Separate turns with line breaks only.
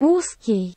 узкий